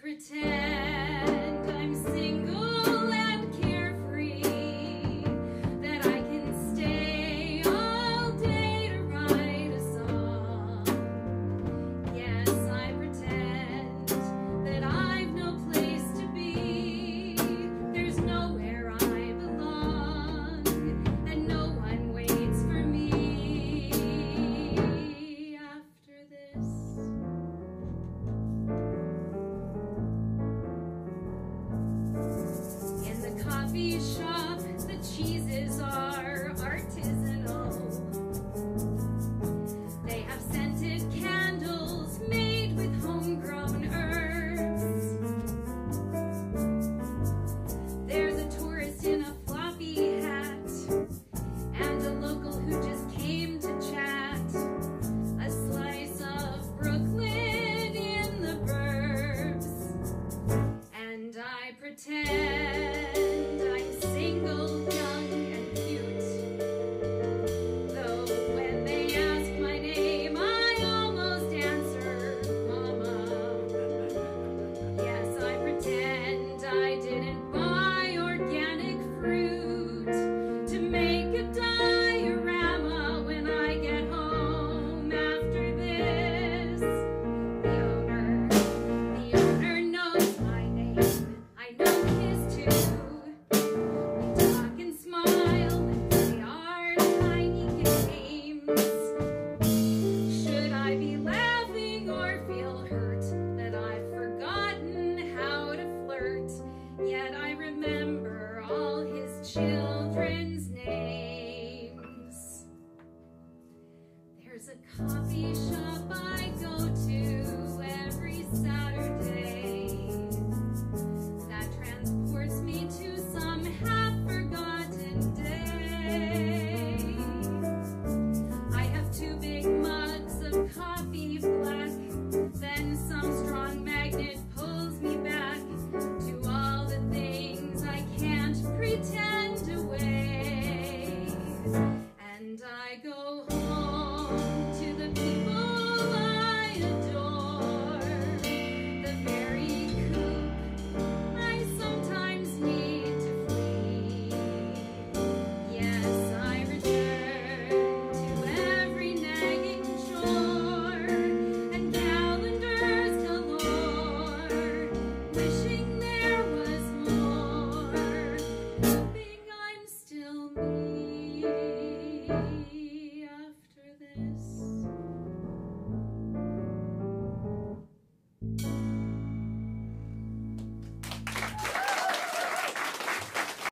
pretend coffee shop. The cheeses are artisanal. They have scented candles made with homegrown herbs. There's a tourist in a floppy hat and a local who just came to chat. A slice of Brooklyn in the burbs. And I pretend yet I remember all his children's names. There's a coffee shop I go to every Saturday.